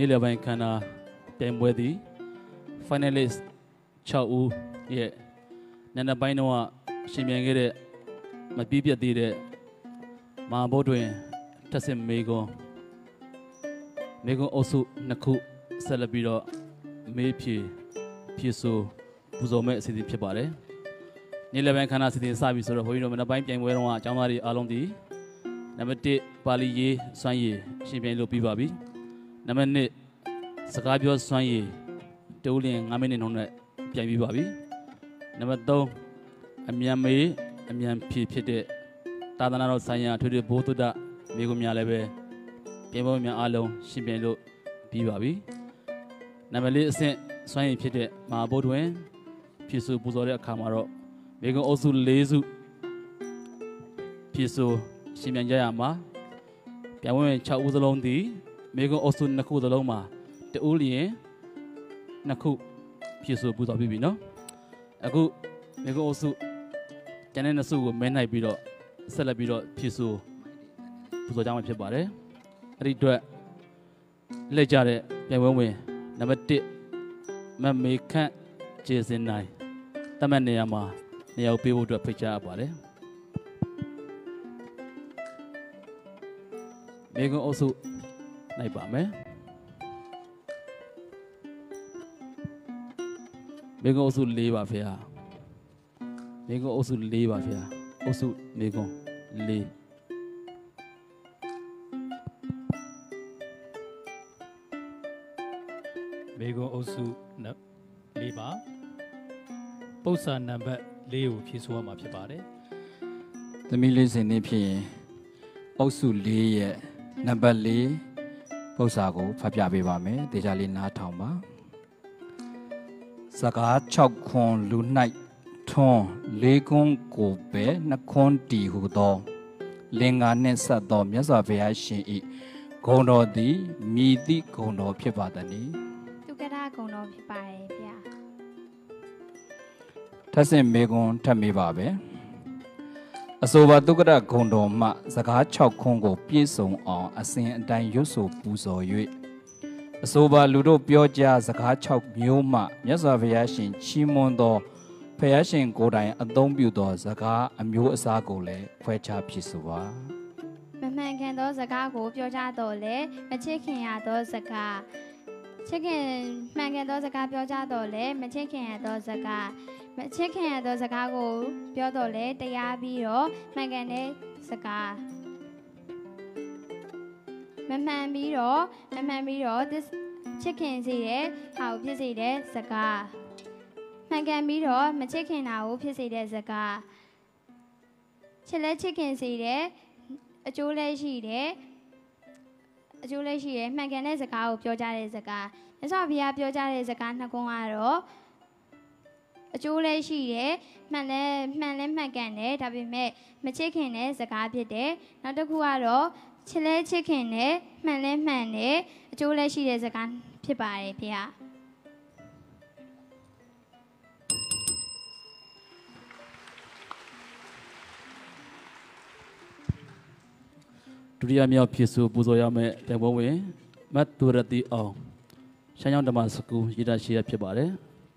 နေ့လယ်ပိုင်းခန္ဓာပြိုင်ပွဲသည် finalist 6ဦးရဲ့နံနက်ပိုင်းတော့ရှင်ပြိုင်ခဲ့တဲ့မပြီးပြတ်သေးတဲ့မဟာဘုတ်တွင်တက်ဆင်မေကွန်မေကွန်အုပ်စုနှစ်ခုဆက်လက်ပြီးတော့မေးဖြေဖြေဆိုပူဇော်မဲ့အစီအစဉ်ဖြစ်ပါတယ်နေ့လယ်ပိုင်းခန္ဓာအစီအစဉ်စပြီဆိုတော့ဘုန်းကြီးတို့မနက်ပိုင်းပြိုင်ပွဲတော့အကြောင်းသားတွေအားလုံးဒီနံပါတ်1ပါဠိရေးစွမ်းရည်ရှင်ပြိုင်လို့ပြီးပါပြီ နံပါတ်2စကားပြောစွမ်းရည်တိုးလင်း9မိနစ်နှုန်းနဲ့ပြိုင်ပြီးပါပြီနံပါတ်3အမြန်မေးအမြန်ဖြည့်ဖြစ်တဲ့သာသနာတော်ဆိုင်ရာထွေထွေဘိုးတုဒ္ဒမိကုများလည်းပဲပြင်ပေါ်များအားလုံးရှင်ပြိုင်လို့ပြီးပါပြီနံပါတ်4အဆင့်စွမ်းရည်ဖြစ်တဲ့မဟာဘုဒ္ဓဝင်ဖြည့်ဆိုပူဇော်တဲ့အခါမှာတော့မိကုအုပ်စု၄စုဖြည့်ဆိုရှင်ပြိုင်ကြရမှာပြိုင်ဝင်6ဦးစလုံးသည် မိကုအုပ်စု2ခုစလုံးမှာတဦးလျင်2ခုဖြည့်ဆိုပူဇော်ပြီးပြီနော်အခုမိကုအုပ်စုကျန်တဲ့နှစ်စုကိုမဲနိုင်ပြီးတော့ဆက်လက်ပြီးတော့ဖြည့်ဆိုပူဇော်ကြမှာဖြစ်ပါတယ်အဲ့ဒီအတွက်လက်ကြတဲ့ပြိုင်ပွဲဝင်နံပါတ်1မမေခန့်ကျေစင်နိုင်တမတ်နေရာမှာနေရာကိုပေးဖို့အတွက်ဖိတ်ကြားရပါတယ်မေကွန်အုပ်စု နိုင်ပါမယ်မေကွန်အုပ်စု၄ပါဖေဟာမေကွန်အုပ်စု၄ပါဖေဟာအုပ်စုမေကွန်၄မေကွန်အုပ်စုနံ၄ပါပု္ပ္ပာနံပါတ်၄ကိုဖြည့်ဆို့ရမှာဖြစ်ပါတယ်သမီးလေးစင်နေဖြစ်ရင်အုပ်စု၄ရဲ့နံပါတ်၄ ပု္ပ္ပာကိုဖတ်ပြပေးပါမယ်ဒေချာလေးနားထောင်ပါစကား6ခွန်လူ၌ထွန်း၄ခွန်းကိုပဲနှခွန်းတီဟုသော လင်္ကာနှင့်ဆက်သောမြတ်စွာဘုရားရှင်၏ဂုံတော်သည်မြည်သည့်ဂုံတော်ဖြစ်ပါသနည်းသူကရကုံတော်ဖြစ်ပါတယ်ဗျာထပ်ဆင့်မေကွန်ထပ်မေးပါပဲ အဆိုပါတုက္ကရဂုံတော်မှစကား6ခွန်းကိုပြည့်စုံအောင်အစဉ်အတိုင်းရွတ်ဆိုပူဇော်၍အဆိုပါလူတို့ပြောကြားစကား6မျိုးမှမြတ်စွာဘုရားရှင်ချီးမွမ်းသောဘုရားရှင်ကိုယ်တိုင်အသုံးပြုသောစကားအမျိုးအစားကိုလည်းခွဲခြားဖြစ်ဆိုပါမမှန်ကန်သောစကားကိုပြောကြတော့လေမချစ်ခင်ရသောစကားချစ်ခင်မှန်ကန်သောစကားပြောကြတော့လေမချစ်ခင်ရသောစကား မချစ်ခင်ရသောစကားကိုပြောတော့လေတရားပြီးတော့မှန်ကန်တဲ့စကားမမှန်ပြီးတော့မမှန်ပြီးတော့ this ချစ်ခင်စေတဲ့ဟာကိုဖြစ်စေတဲ့စကားမှန်ကန်ပြီးတော့မချစ်ခင်တာကိုဖြစ်စေတဲ့စကားချစ်လဲချစ်ခင်စေတဲ့အကျိုးလည်းရှိတယ်အကျိုးလည်းရှိတယ်မှန်ကန်တဲ့စကားကိုပြောကြတဲ့စကားမြတ်စွာဘုရားပြောကြတဲ့စကားနှစ်ခုကတော့ အကျိုးလည်းရှိတယ်မှန်လည်းမှန်လည်းမှန်ကန်တယ်ဒါပေမဲ့မချစ်ခင်တဲ့စကားဖြစ်တယ်နောက်တစ်ခုကတော့ချစ်လဲချစ်ခင်တယ်မှန်လည်းမှန်တယ်အကျိုးလည်းရှိတဲ့စကားဖြစ်ပါတယ်ဖေဟာဒုတိယမြောက်ဖြစ်ဆိုပူဇော်ရမယ့်ပြိုင်ပွဲဝင်မတ်တူရတိအောင်ရှမ်းကျောင်းဓမ္မစကူရေးတာရှိရဖြစ်ပါတယ်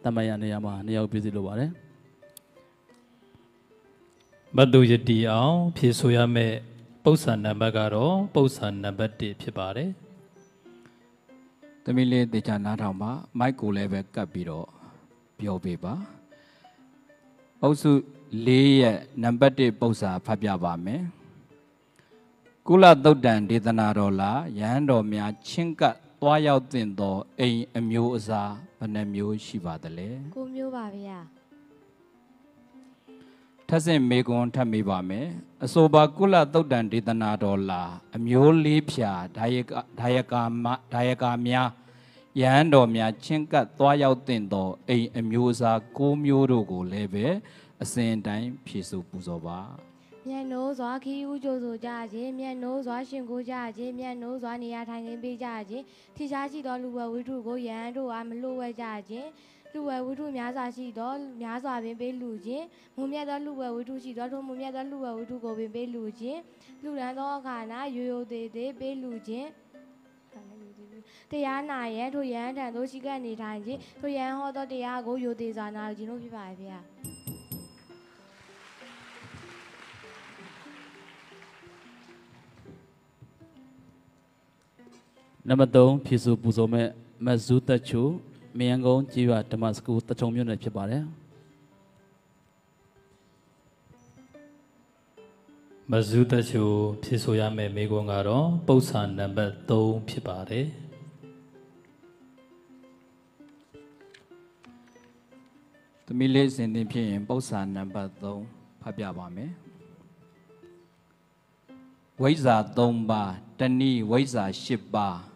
တမန်ရနေရာမှာနေရာကိုပြည်စီလိုပါတယ်မတ်သူယတိအောင်ဖြည့်ဆို့ရမယ့်ပု္ပ္ပာနံပါတ်ကတော့ပု္ပ္ပာနံပါတ်1ဖြစ်ပါတယ်သမီးလေးတေချာနားထောင်ပါမိုက်ကိုလည်းပဲကပ်ပြီးတော့ပြောပေးပါအုပ်စု၄ရဲ့နံပါတ်1ပု္ပ္ပာဖတ်ပြပါမယ်ကုလသုတ်တံဒေသနာတော်လာယဟန်တော်များချင်းကပ် သွားရောက်တင်သောအိမ်အမျိုးအစားဘယ်နှမျိုးရှိပါသလဲကိုမျိုးပါဗျာထပ်ဆင့်မေကွန်ထပ်မေးပါမယ်အဆိုပါကုလသုတ်တံဒေသနာတော်လာ အမျိုးလေးဖြာဒါယကဒါယကာမဒါယကာများယဟန်တော်များချင်းကပ်သွားရောက်တင်သောအိမ်အမျိုးအစား၉မျိုးတို့ကိုလည်းပဲအစဉ်တိုင်းဖြည့်ဆို့ပူဇော်ပါ မြတ်နိုးစွာခီးဦးကြိုဆိုကြခြင်းမြတ်နိုးစွာရှင်ကိုကြခြင်းမြတ်နိုးစွာနေရာထိုင်ခင်းပေးကြခြင်းထိရှားရှိသောလူဝဲဝိထုကိုယဟန်တို့အားမလိုဝဲကြခြင်းလူဝဲဝိထုများစွာရှိသောများစွာပင်ပေးလူခြင်းမုံမြတ်သောလူဝဲဝိထုရှိသောထိုမုံမြတ်သောလူဝဲဝိထုကိုပင်ပေးလူခြင်းလူရန်သောအခါ၌ရိုးရိုးသေးသေးပေးလူခြင်းတရားနာရန်ထိုယဟန်ထံသို့ရှိကနေထိုင်ခြင်းထိုယဟန်ဟောသောတရားကိုယိုသေးစွာနာယူခြင်းတို့ဖြစ်ပါရဲ့ဖေ နံပါတ်3ဖြည့်ဆိုပူဇော်မဲ့မဇူးသက်ချိုမြန်ကုန်းကြီးရွာဓမ္မစကူတချုံမြို့နယ်ဖြစ်ပါတယ်မဇုတချိုဖြည့်ဆိုရမယ့်မိကွန်းကတော့ပု္ပ္ပာနံပါတ်3ဖြစ်ပါတယ်သမီးလေးစင်တင်ဖြစ်ရင်ပု္ပ္ပာနံပါတ်3ဖတ်ပြပါမယ်ဝိဇ္ဇာ3ပါးတဏိဝိဇ္ဇာ10ပါး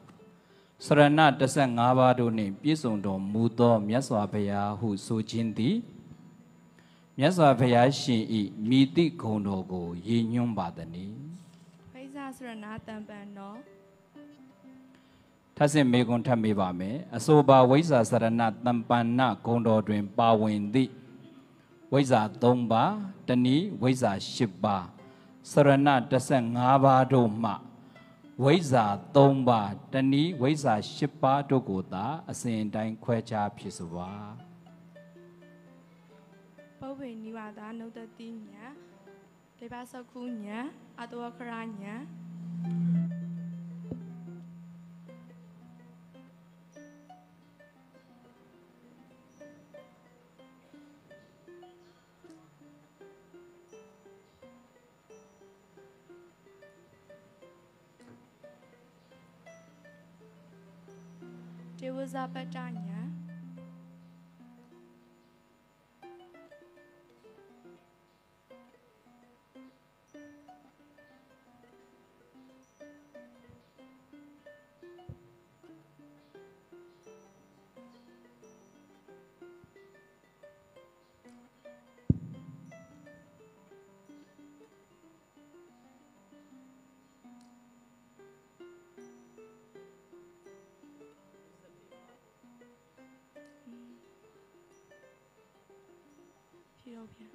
စရဏ15ပါးတို့နှင့်ပြည့်စုံတော်မူသောမြတ်စွာဘုရားဟုဆိုခြင်းသည်မြတ်စွာဘုရားရှင်ဤမိတိဂုံတော်ကိုရည်ညွှန်းပါသည်နိဝိဇ္ဇာစရဏတံပံနောထပ်ဆင့်မေကွန်ထပ်မေးပါမယ်အဆိုပါဝိဇ္ဇာစရဏတံပန္နဂုံတော်တွင် ပါဝင်သည့်ဝိဇ္ဇာ3ပါးတဏိဝိဇ္ဇာ10ပါးစရဏ15ပါးတို့မှ ဝိဇ္ဇာ3ပါးတဏိဝိဇ္ဇာ10ပါးတို့ကိုသာအစဉ်တိုင်းခွဲခြားဖြစ်ဆိုပါပုဗ္ဗေနိဝါဒနုတတိညာဒေဘသကုညာအတဝခရညာ ဒေဝ ဇပတ္တညာဖြေတော့ဗျာ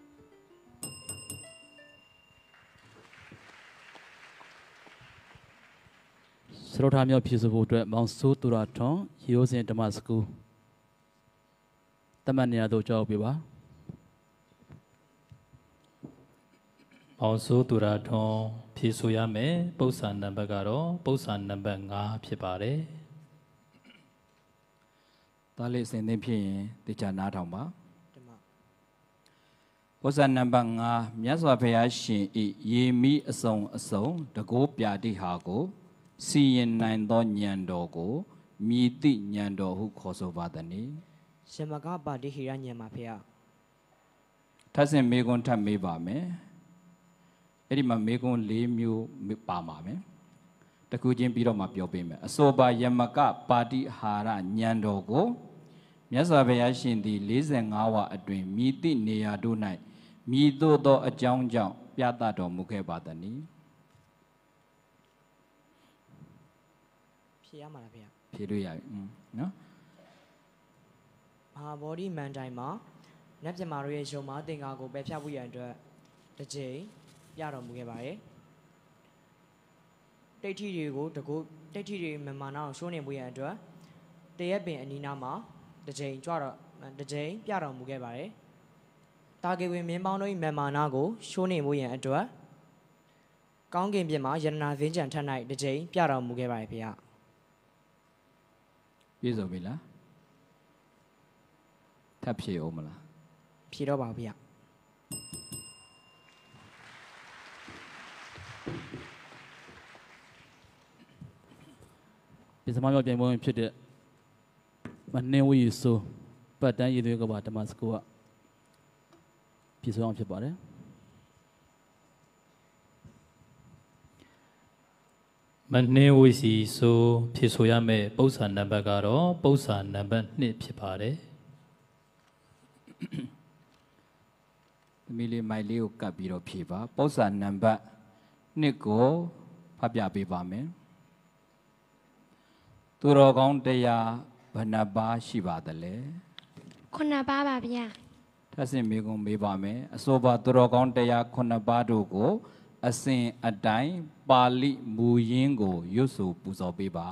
စရောထားမြောက်ဖြည့်ဆိုဖို့အတွက်မောင်စိုးတူရာထွန်ရေရိုးစင်ဓမ္မစကူတမန်နေရာတို့ကြောက်ပြပါအောင်စိုးသူရထွန်းဖြည့်ဆိုရမယ်ပု္ပ္ပာနံပါတ်ကတော့ပု္ပ္ပာနံပါတ်5ဖြစ်ပါတယ်သားလေးစင်တင်ဖြစ်ရင်တေချာနားထောင်ပါတမ ဝဇ္ဇနံပါတ်5မြတ်စွာဘုရားရှင်ဤရေမိအစုံအစုံတကိုးပြတိဟာကိုစီရင်နိုင်သောဉာဏ်တော်ကိုမြည်တိဉာဏ်တော်ဟုခေါ်ဆိုပါသည်နိရှင်မကပါတိဟိရညံမှာဖေဟာထပ်ဆင့်မေကွန်းထပ်မေးပါမယ်အဲ့ဒီမှာမေကွန်း၄မျိုးပါပါမယ်တခုချင်းပြီးတော့မှပြောပေးမယ်အစောပါယမကပါတိဟာရဉာဏ်တော်ကိုမြတ်စွာဘုရားရှင်သည်45ဝအတွင်မြည်တိနေရာတို့၌ မြည်သို့သောအကြောင်းကြောင့်ပြသတော်မူခဲ့ပါသည်နိဖြေရမှာလားဖေဟာဖြေလို့ရပြီอืมနော်မဟာဗောဓိမန်တိုင်းမှာနတ်ပြမာတို့ရဲ့ရှုံမှာသင်္ကာကိုပယ်ဖြတ်ဖို့ရန်အတွက်တစ်ကြိမ်ပြတော်မူခဲ့ပါတယ်တိဋ္ဌိတွေကိုတကူတိဋ္ဌိတွေမမာနာကိုရှိုးနေဖို့ရန်အတွက်တရက်ပင်အနီးနားမှာတစ်ကြိမ်ကြွတော့တစ်ကြိမ်ပြတော်မူခဲ့ပါတယ် တာကေဝင်မင်းပေါင်းတို့၏မမာနာကိုရှိုးနေဖို့ရန်အတွက်ကောင်းကင်ပြင်မှာယန္နာသင်းကြံထက်၌တစ်ကြိမ်ပြတော်မူခဲ့ပါတယ်ဖေဟာပြည့်စုံပြီလားထပ်ဖြေအောင်မလားဖြေတော့ပါဗျာဒီစမမြောက်ပြိုင်ပွဲဝင်ဖြစ်တဲ့မနှင်းဝီဆိုပတ်တန်းရည်သွေးကပါဓမ္မစကူက ဖြည့်ဆိုအောင်ဖြစ်ပါတယ်မနှင်းဝိစီဆိုဖြည့်ဆိုရမယ့်ပု္ပ္ပာနံပါတ်ကတော့ပု္ပ္ပာနံပါတ်2ဖြစ်ပါတယ်သမီးလေးမိုက်လေးကိုကပ်ပြီးတော့ဖြေပါပု္ပ္ပာနံပါတ်1ကိုဖတ်ပြပေးပါမယ်သူတော်ကောင်းတရားဘယ်နှပါးရှိပါသလဲခုနပါပါဗျာ ထပ်ဆင့်မေးခွန်းမေးပါမယ်အဆိုပါသူတော်ကောင်းတရား9ပါးတို့ကို အစဉ်အတိုင်းပါဠိမူရင်းကိုရွတ်ဆိုပူဇော်ပေးပါ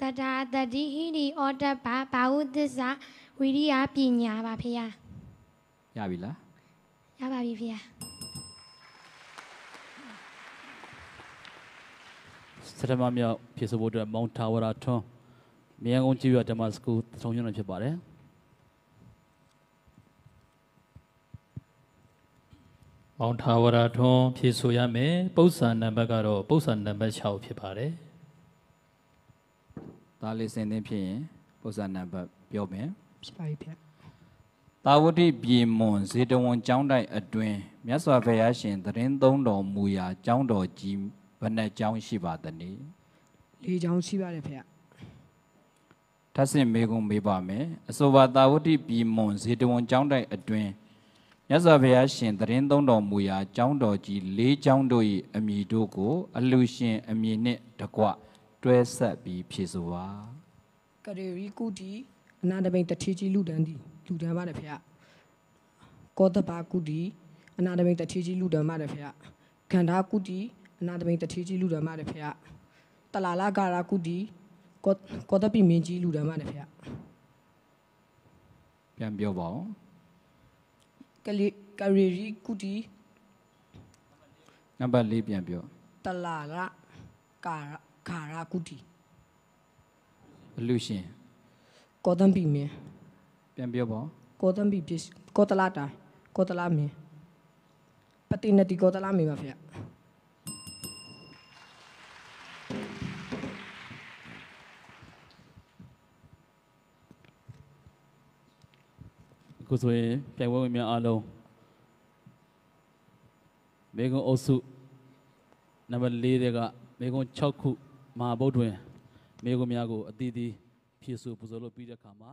တထာတတိဟိရိဩတ္တပဘာဝုသစ္စာဝိရိယပညာပါဖေယရပြီလားရပါပြီဖေယစတမမြောက်ဖြည့်ဆိုဖို့အတွက်မောင်ထာဝရထွန်းမြန်ကုန်ကြည့်ရဓမ္မစကူသုံးညွှန်းဖြစ်ပါတယ် မောင်ထာဝရထွန်းဖြည့်ဆိုရမယ်ပု္ပ္ပာနံပါတ်ကတော့ပု္ပ္ပာနံပါတ်6ဖြစ်ပါတယ်ဒါလေးစင်သင်းဖြစ်ရင်ပုံစံနံပါတ်ပြောမယ်ဖြစ်ပါပြီဖေတာဝတိပြည်မွန်ဇေတဝန်ကျောင်းတိုက်အတွင်းမြတ်စွာဘုရားရှင်သရင်သုံးတော်မူရာကျောင်းတော်ကြီးဘယ်နှကျောင်းရှိပါသနည်းလေးချောင်းရှိပါတယ်ဖေထပ်ဆင့်မေကုံမေးပါမယ်အဆိုပါတာဝတိပြည်မွန်ဇေတဝန်ကျောင်းတိုက်အတွင်း မြတ်စွာဘုရားရှင်သရင်သုံးတော်မူရာကျောင်းတော်ကြီး၄ကျောင်းတို့၏အမည်တို့ကို အလူရှင်အမည်နှင့်တကွတွဲဆက်ပြီးဖြည့်ဆိုပါကရေရီကုတီအနာတပိန်တထေကြီးလူတန်းဒီလူတန်းပါတယ်ဖေကောတဘာကုတီအနာတပိန်တထေကြီးလူတန်းပါတယ်ဖေခန္ဓာကုတီအနာတပိန်တထေကြီးလူတန်းပါတယ်ဖေတလာလာဂါရာကုတီကောကောတပိမင်းကြီးလူတန်းပါတယ်ဖေပြန်ပြောပါဦး ကလီကရေရီကုတီနံပါတ်၄ပြန်ပြောတလာလာဂါရာဂါရာကုတီအလူရှင်ကောတံပိမင်းပြန်ပြောပါဦးကောတံပိပစ္စကောတလာတိုင်ကောတလာမင်းပတိနတိကောတလာမင်းပါဖေ ခုဆိုရင်ပြိုင်ပွဲဝင်များအားလုံးမေကွန်အုပ်စုနံပါတ်၄တဲ့ကမေကွန်6ခုမဟာဗုဒ္ဓဝင်မေကွန်များကိုအသီးသီးဖြည့်ဆိုပူဇော်လို့ပြီးတဲ့အခါမှာ